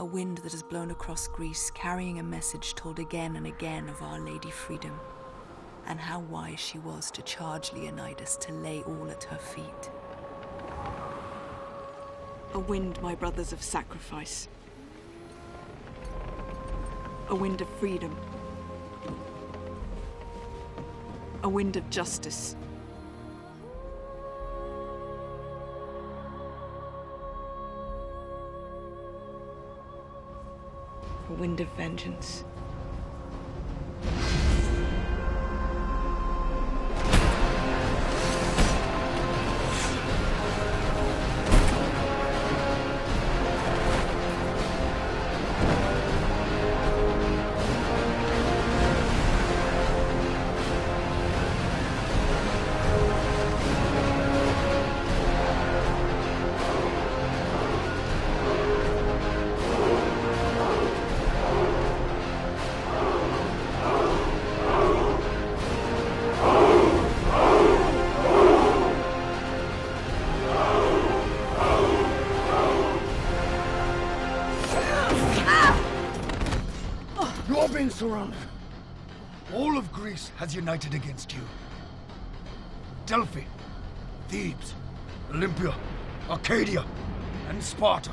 A wind that has blown across Greece, carrying a message told again and again of Our Lady Freedom, and how wise she was to charge Leonidas to lay all at her feet. A wind, my brothers, of sacrifice. A wind of freedom. A wind of justice. A wind of vengeance. You're being surrounded. All of Greece has united against you. Delphi, Thebes, Olympia, Arcadia, and Sparta.